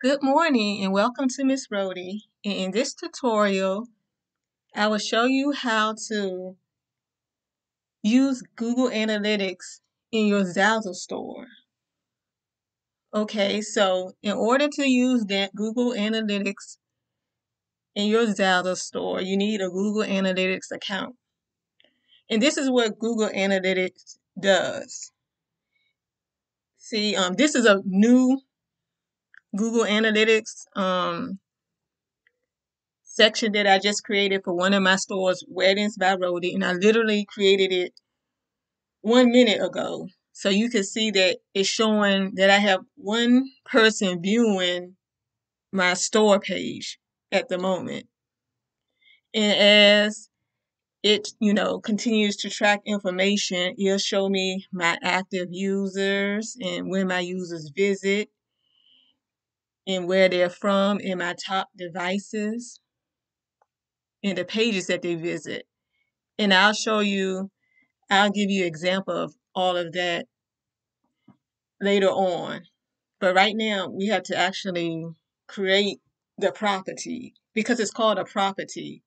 Good morning and welcome to Miss Rhoadie. And in this tutorial, I will show you how to use Google Analytics in your Zazzle store. Okay, so in order to use that Google Analytics in your Zazzle store, you need a Google Analytics account. And this is what Google Analytics does. See, um, this is a new Google Analytics um, section that I just created for one of my stores, Weddings by Rhoadie, and I literally created it one minute ago. So you can see that it's showing that I have one person viewing my store page at the moment. And as it, you know, continues to track information, it'll show me my active users and when my users visit and where they're from in my top devices and the pages that they visit. And I'll show you, I'll give you example of all of that later on. But right now we have to actually create the property because it's called a property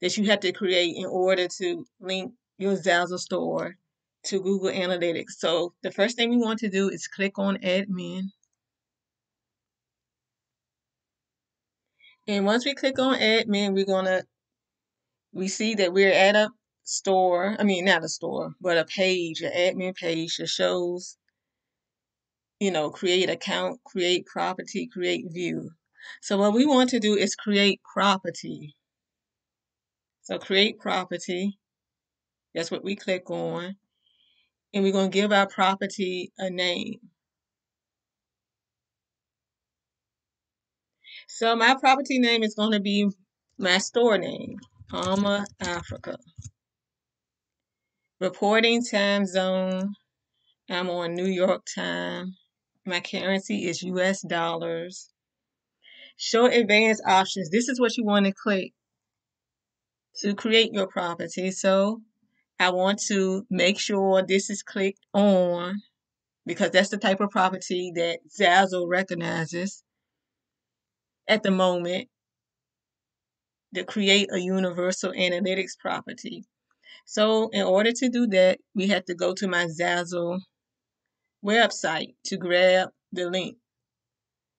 that you have to create in order to link your Zazzle store to Google Analytics. So the first thing we want to do is click on admin. And once we click on admin, we're going to, we see that we're at a store, I mean, not a store, but a page, an admin page that shows, you know, create account, create property, create view. So what we want to do is create property. So create property. That's what we click on. And we're going to give our property a name. So my property name is going to be my store name, Ama Africa. Reporting time zone. I'm on New York time. My currency is US dollars. Show advanced options. This is what you want to click to create your property. So I want to make sure this is clicked on because that's the type of property that Zazzle recognizes at the moment to create a universal analytics property. So in order to do that, we have to go to my Zazzle website to grab the link.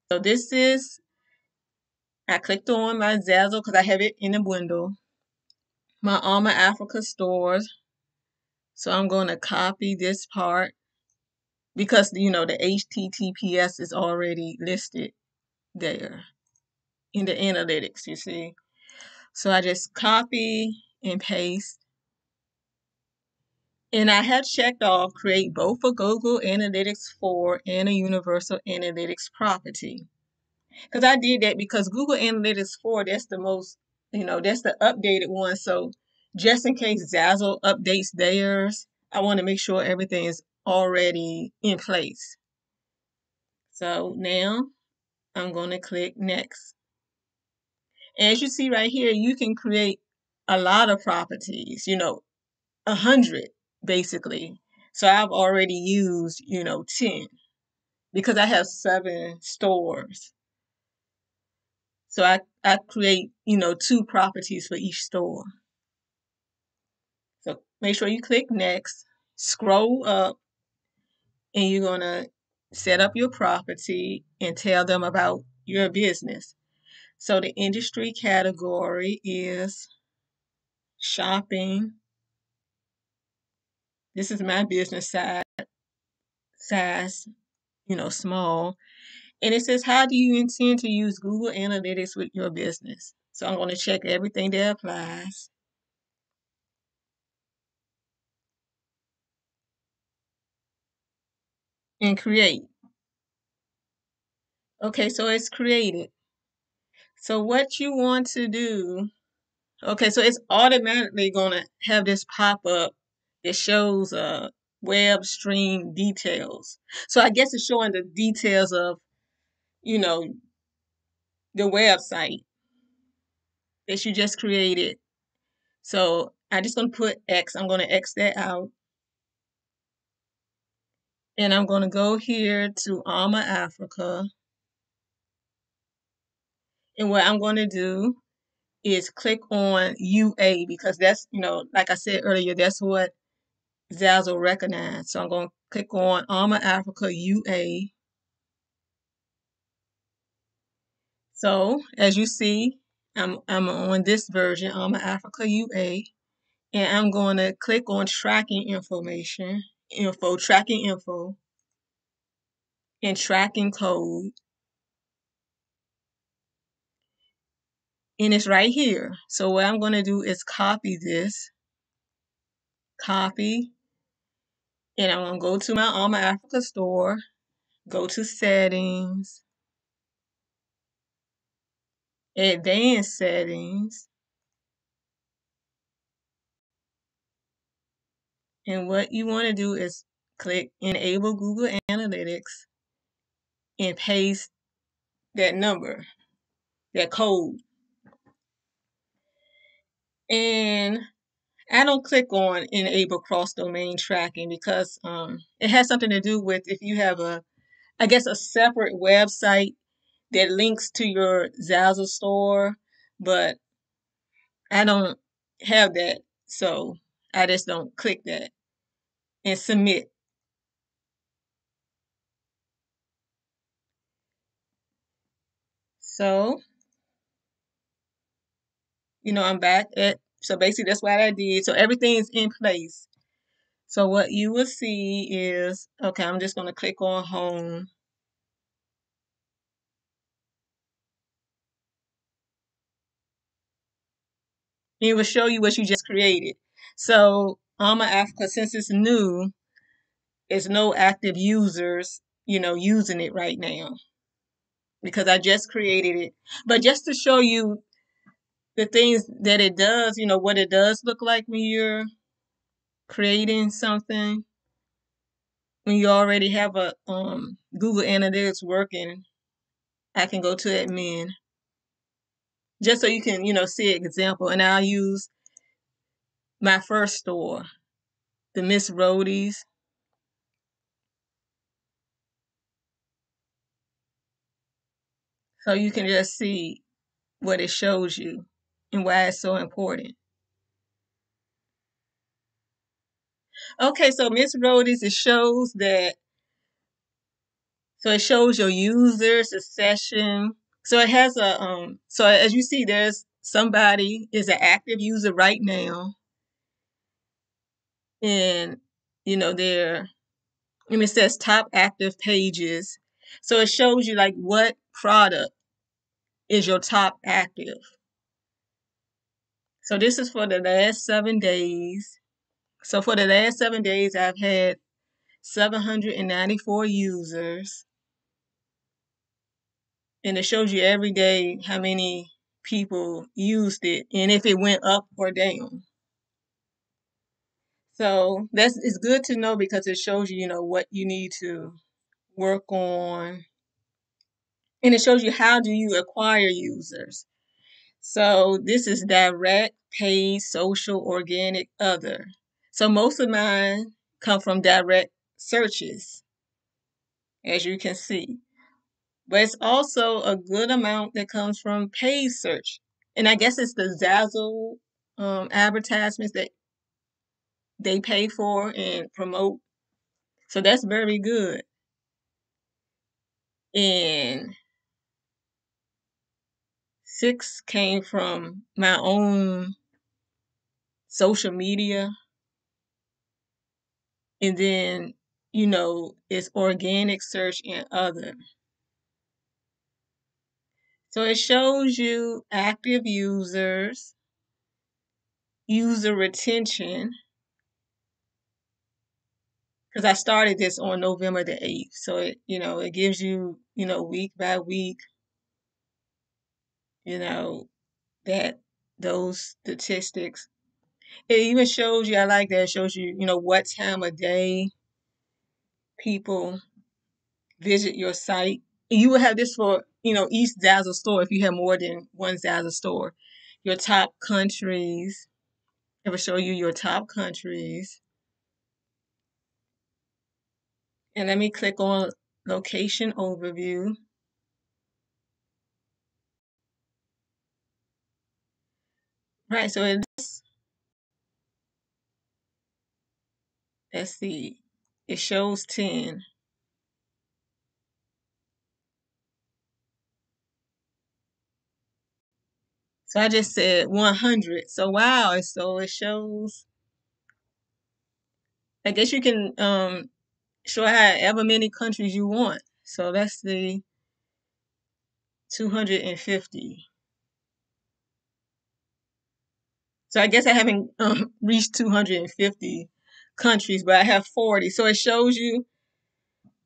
So this is, I clicked on my Zazzle because I have it in the window, my Ama Africa stores. So I'm going to copy this part because, you know, the HTTPS is already listed there in the analytics, you see. So I just copy and paste. And I have checked off create both a Google Analytics 4 and a Universal Analytics property. Because I did that because Google Analytics 4, that's the most, you know, that's the updated one. So just in case Zazzle updates theirs, I want to make sure everything is already in place. So now I'm going to click next. As you see right here, you can create a lot of properties, you know, a hundred basically. So I've already used, you know, 10 because I have seven stores. So I, I create, you know, two properties for each store. So make sure you click next, scroll up, and you're going to set up your property and tell them about your business. So the industry category is shopping. This is my business size, size, you know, small. And it says, how do you intend to use Google Analytics with your business? So I'm going to check everything that applies. And create. Okay, so it's created. So what you want to do, okay, so it's automatically going to have this pop up that shows uh, web stream details. So I guess it's showing the details of, you know, the website that you just created. So I'm just going to put X. I'm going to X that out. And I'm going to go here to Ama Africa. And what I'm going to do is click on UA because that's, you know, like I said earlier, that's what Zazzle recognized. So I'm going to click on Ama Africa UA. So as you see, I'm, I'm on this version, Ama Africa UA, and I'm going to click on tracking information, info, tracking info, and tracking code. And it's right here. So what I'm going to do is copy this, copy, and I'm going to go to my Ama Africa store, go to settings, advanced settings, and what you want to do is click enable Google Analytics and paste that number, that code. And I don't click on enable cross domain tracking because um, it has something to do with if you have a, I guess, a separate website that links to your Zazzle store, but I don't have that, so I just don't click that and submit. So you know, I'm back at, so basically that's what I did. So everything's in place. So what you will see is, okay, I'm just going to click on home. it will show you what you just created. So Ama Africa, since it's new, there's no active users, you know, using it right now because I just created it. But just to show you the things that it does, you know, what it does look like when you're creating something, when you already have a um, Google Analytics working, I can go to admin just so you can, you know, see an example. And I'll use my first store, the Miss Rhoadies. So you can just see what it shows you and why it's so important. Okay, so Miss Rhoadies, it shows that, so it shows your users, the session. So it has a, um, so as you see, there's somebody is an active user right now. And, you know, they're, and it says top active pages. So it shows you like what product is your top active. So this is for the last seven days. So for the last seven days, I've had 794 users. And it shows you every day how many people used it and if it went up or down. So that's it's good to know because it shows you, you know, what you need to work on. And it shows you how do you acquire users. So this is direct, paid, social, organic, other. So most of mine come from direct searches, as you can see. But it's also a good amount that comes from paid search. And I guess it's the Zazzle um, advertisements that they pay for and promote. So that's very good. And six came from my own social media. And then you know it's organic search and other. So it shows you active users user retention. Because i started this on november the 8th so it you know it gives you you know week by week you know that those statistics it even shows you i like that it shows you you know what time of day people visit your site. And you will have this for, you know, each Zazzle store if you have more than one Zazzle store. Your top countries. It will show you your top countries. And let me click on location overview. Right, so it's, let's see, it shows 10. So I just said 100. So wow, so it shows, I guess you can um, show however many countries you want. So that's the 250. So I guess I haven't um, reached 250 countries, but I have 40. So it shows you,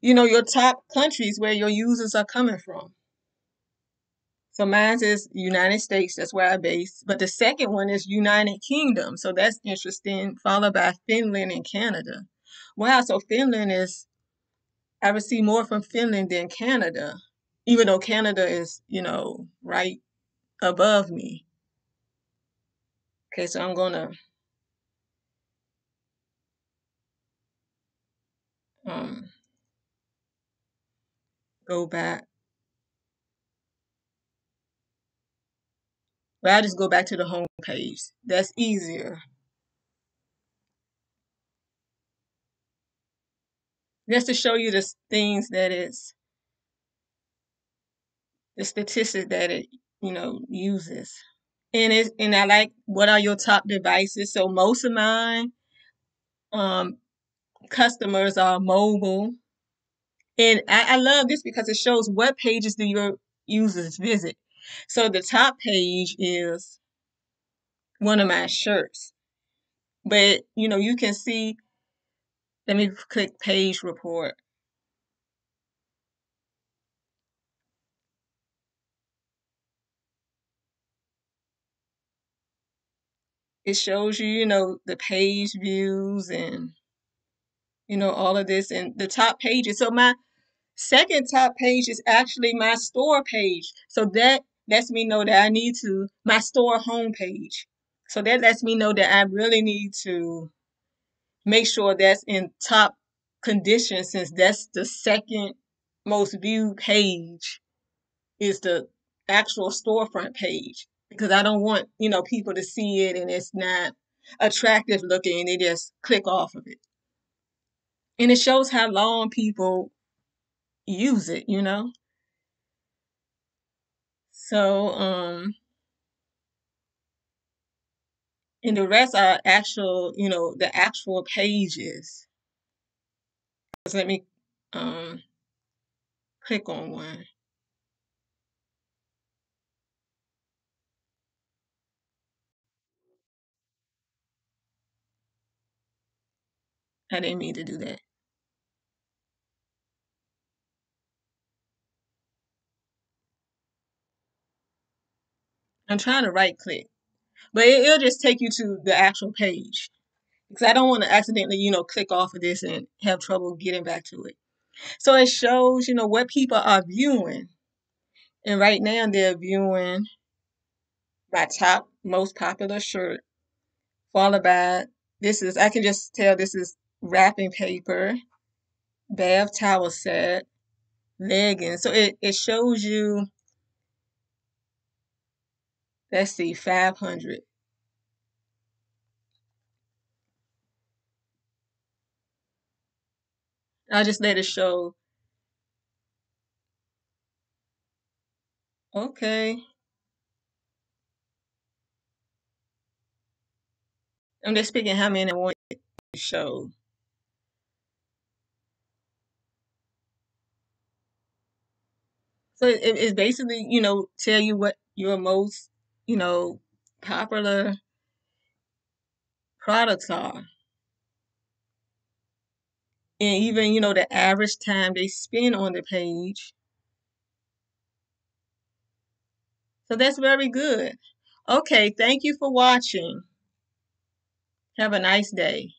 you know, your top countries where your users are coming from. So mine is United States, that's where I base. But the second one is United Kingdom. So that's interesting, followed by Finland and Canada. Wow, so Finland is, I receive more from Finland than Canada, even though Canada is, you know, right above me. Okay, so I'm gonna um, go back But I just go back to the home page. That's easier. Just to show you the things that it's, the statistics that it, you know, uses. And it, and I like what are your top devices. So most of mine um, customers are mobile. And I, I love this because it shows what pages do your users visit. So the top page is one of my shirts. But, you know, you can see, let me click page report. It shows you, you know, the page views and, you know, all of this and the top pages. So my second top page is actually my store page. So that lets me know that I need to, my store homepage. So that lets me know that I really need to make sure that's in top condition since that's the second most viewed page is the actual storefront page because I don't want, you know, people to see it and it's not attractive looking and they just click off of it. And it shows how long people use it, you know? So, um, and the rest are actual, you know, the actual pages. So let me um, click on one. I didn't mean to do that. I'm trying to right click, but it, will just take you to the actual page because I don't want to accidentally, you know, click off of this and have trouble getting back to it. So it shows, you know, what people are viewing. And right now they're viewing my top most popular shirt, followed by this is, I can just tell this is wrapping paper, bath towel set, leggings. So it, it shows you, let's see, 500. I'll just let it show. Okay. I'm just picking how many I want to show. So it, it's basically, you know, tell you what your most, you know, popular products are. And even, you know, the average time they spend on the page. So that's very good. Okay, thank you for watching. Have a nice day.